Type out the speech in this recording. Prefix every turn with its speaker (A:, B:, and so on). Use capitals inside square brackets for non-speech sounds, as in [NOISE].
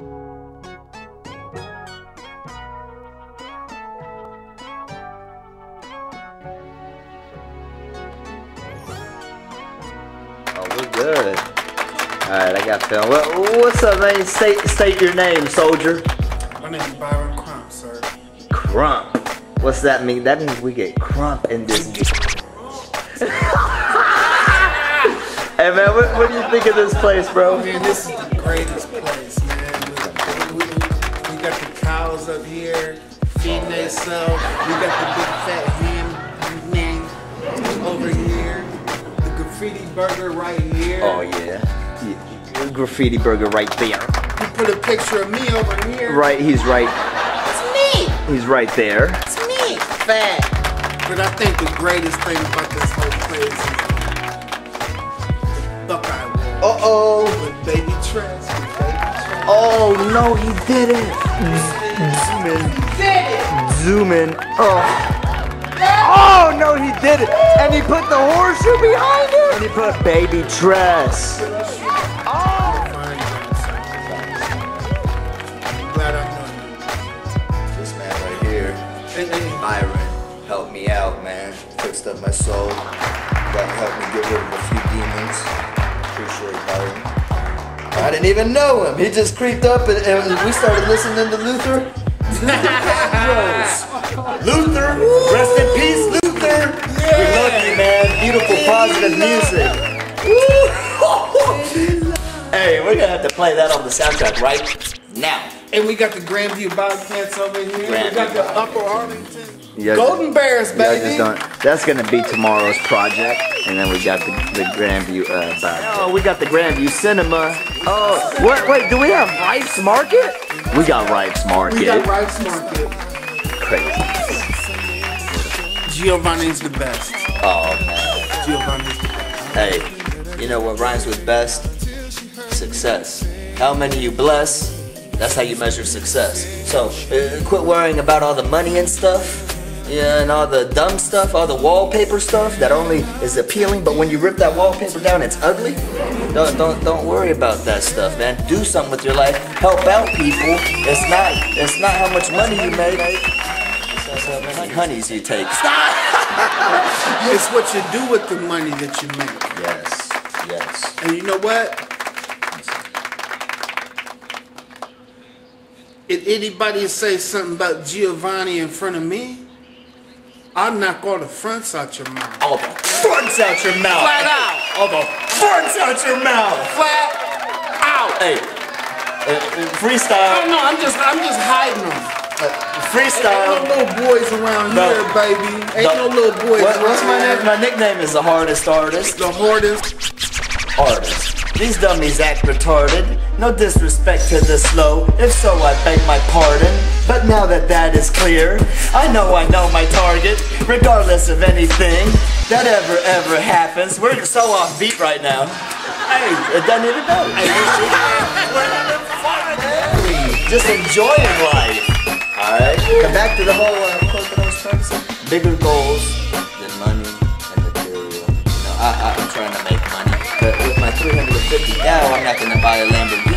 A: Oh, we're good. Alright, I got film. What, what's up, man? State, state your name, soldier.
B: My name is Byron Crump, sir.
A: Crump. What's that mean? That means we get crump in this. [LAUGHS] hey, man, what, what do you think of this place, bro?
B: Man, this is the greatest place, cows up here feeding themselves. We got the big fat ham man over here. The graffiti burger right here.
A: Oh, yeah. Yeah, Graffiti burger right there.
B: You put a picture of me over here.
A: Right, he's right.
B: It's me.
A: He's right there.
B: It's me. Fat. But I think the greatest thing about this whole place is the Buckeye Wall.
A: Uh oh.
B: With baby Tress. With baby Tress.
A: Oh no, he did it. Zoom in. Zoom in. Oh. Oh no, he did it. And he put the horseshoe behind it. And he put baby Tress.
B: Glad I know.
C: This man right here,
B: Hey, hey,
C: Byron, helped me out, man. Fixed up my soul. I didn't even know him. He just creeped up and, and we started listening to Luther. [LAUGHS] Luther, rest in peace, Luther. We love you, man. Beautiful, positive music. [LAUGHS] hey, we're gonna have to play that on the soundtrack right now.
B: And we got the Grandview Bobcats over here. we got
C: Grandview
B: the Upper Arlington
A: Yeah,
B: Golden Bears,
A: yeah,
B: baby.
A: just don't. That's gonna be tomorrow's project, and then we got the, the Grandview. Uh, bar. oh, we got the Grandview Cinema. Oh, what? Wait, do we have Rife's Market? We got Rife's Market.
B: we got Rice Market.
A: Crazy.
B: Giovanni's the best.
C: Oh man.
B: Giovanni's the best.
C: Hey, you know what rhymes with best? Success. How many you bless? That's how you measure success. So, uh, quit worrying about all the money and stuff. Yeah, and all the dumb stuff, all the wallpaper stuff that only is appealing, but when you rip that wallpaper down, it's ugly. Don't don't don't worry about that stuff, man. Do something with your life. Help out people. It's not it's not how much money you make. It's how many honeys you take. [LAUGHS]
B: It's what you do with the money that you make.
C: Yes, yes.
B: And you know what? If anybody say something about Giovanni in front of me, I'll knock all the fronts out your mouth.
C: All the fronts out your mouth.
B: Flat out.
C: All the fronts out your mouth.
B: Flat out.
C: Hey, uh, uh, freestyle,
B: no, no, I'm just I'm just hiding them.
C: uh,
B: Ain't
C: freestyle.
B: no little boys around
C: No.
B: here, baby. Ain't no,
C: No.
B: little boys.
C: What, what's my
B: around
C: name? My nickname is the hardest artist.
B: The hardest.
C: Artist. These dummies act retarded. No disrespect to the slow. If so, I beg my pardon. But now that that is clear, I know I know my target. Regardless of anything that ever ever happens, we're so off beat right now. Hey, it doesn't even know. Hey, we're having fun, man. Just enjoying life. Alright? Come back to the whole uh, quote I was trying to say. Bigger goals than money and material. You know, I, I, I'm trying to make money. But with my 350 now, I'm not gonna buy a Lamborghini.